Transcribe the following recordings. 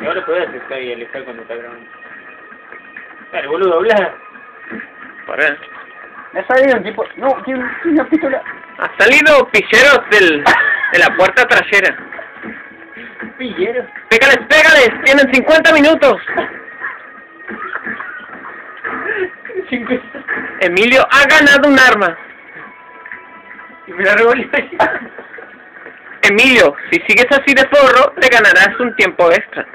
Y ahora podés aceptar y alejar cuando está grabando. Dale, boludo, habla. Para. Me ha salido un tipo... No, tiene, una pistola. Ha salido picheros del, de la puerta trasera. Pillero. Pégales, pégales, tienen 50 minutos. Cincuenta. Emilio ha ganado un arma. Y me la revolvió Emilio, si sigues así de forro, te ganarás un tiempo extra.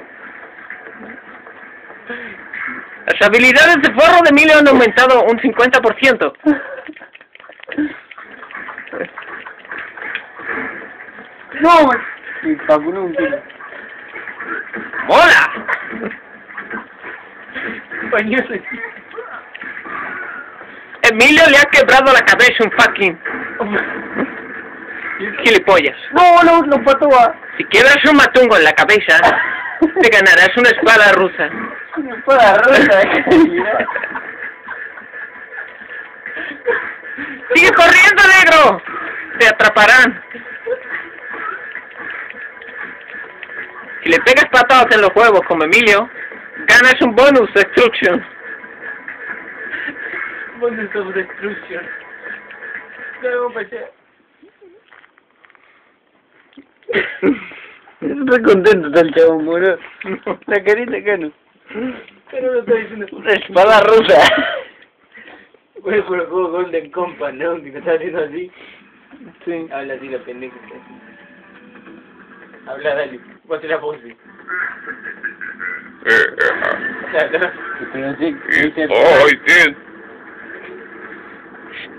Las habilidades de forro de Emilio han aumentado un 50%. No. Y vacunó un tiro. ¡Mola! Emilio le ha quebrado la cabeza un fucking gilipollas. No, no, pató a... Si quiebras un matungo en la cabeza, te ganarás una espada rusa. Rosa, eh. ¡Sigue corriendo, negro! Te atraparán. Si le pegas patadas en los huevos como Emilio, ganas un bonus destruction. Bonus of destruction. No, pacha. Re contento está el chabón, boludo. La carita no. Pero lo está diciendo. Una espada rosa. Fue por el juego Golden Compass, ¿no? Que te está haciendo así. Sí. Habla así la pendeja. Habla, dale. Vos te la. Pero dice...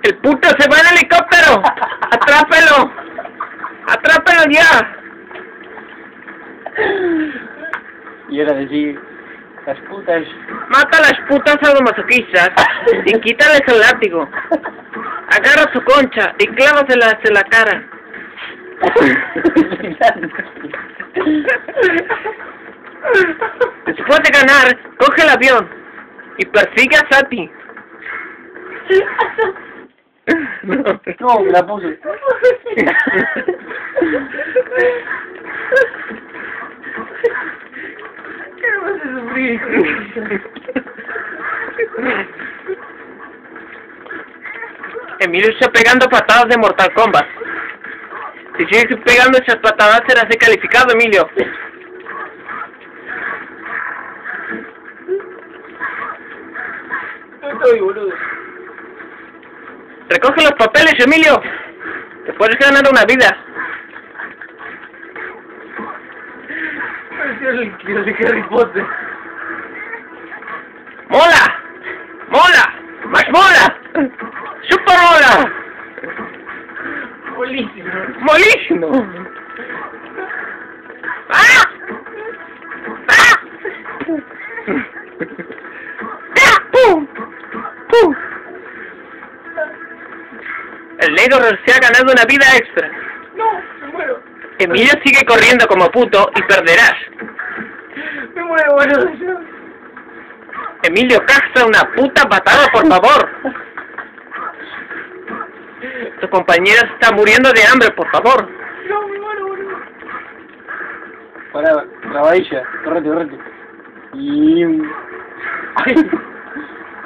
¡El puto se va en helicóptero! ¡Atrápelo! ¡Atrápelo ya! Y ahora decir... Las putas... Mata a las putas sadomasoquistas y quítales el látigo. Agarra su concha y clávasela en la cara. Después de ganar, coge el avión y persigue a Sati. No, me la puse. Emilio está pegando patadas de Mortal Kombat. Si sigues pegando esas patadas serás descalificado, Emilio. Estoy, boludo. Recoge los papeles, Emilio. Te puedes ganar una vida. El el de Harry Potter. ¡Más mola! ¡Super! Buenísimo. ¡Molísimo! ¡Ah! ¡Ah! ¡Ah! ¡Pum! ¡Pum! El negro se ha ganado una vida extra. No, me muero. Emilio sigue corriendo como puto y perderás. Me muero, boludo. Emilio, caza una puta patada, por favor. Tu compañera está muriendo de hambre, por favor. No, muero, boludo. Pará, trabadilla. Correte, correte. Y...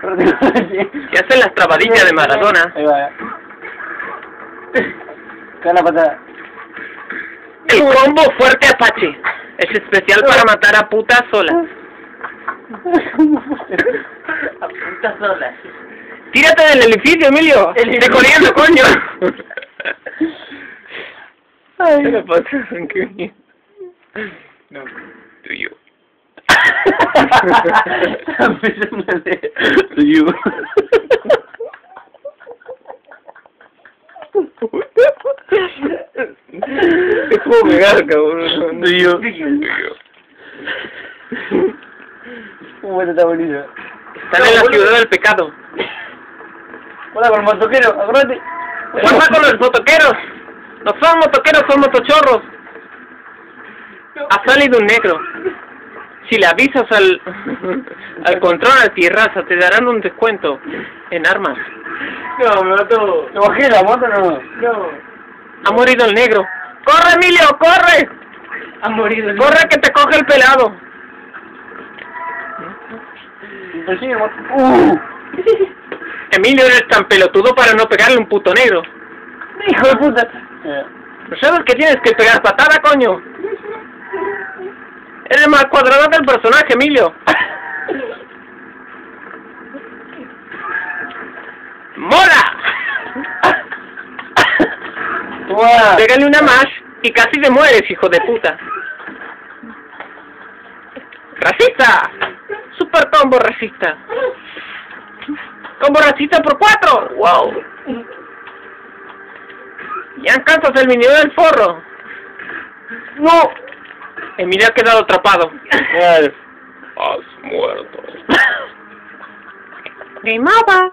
correte, correte. Y hacen las trabadillas de Maradona. Ahí va. Cae la patada. El combo fuerte Apache. Es especial para matar a putas solas. A puta sola. Tírate del edificio, Emilio. El Estoy corriendo, coño. Ay. ¿Qué le pasa? ¿Qué? No. Tuyo. Tuyo. Es como pegar, cabrón. Tuyo. Tuyo. Bueno, está bonito. Están en la ciudad del pecado. Hola, con el motoquero, acordate. Guarda con los motoqueros. No son motoqueros, son motochorros. Ha salido un negro. Si le avisas al, al control antiraza, te darán un descuento en armas. No, me mató. ¿Lo bajé la moto no? No. Ha morido el negro. ¡Corre, Emilio, corre! Ha morido el ¡Corre que te coge el pelado! Uh, Emilio eres tan pelotudo para no pegarle un puto negro. hijo de puta. Eh, ¿No sabes que tienes que pegar patada, coño? Eres más cuadrado que el personaje, Emilio. ¡Mola! Pégale una más y casi te mueres, hijo de puta. ¡Racista! ¡Super combo racista! ¡Combo racista por cuatro! ¡Wow! Ya alcanzas el minido del forro. ¡No! Emilio ha quedado atrapado. Has muerto. Game over.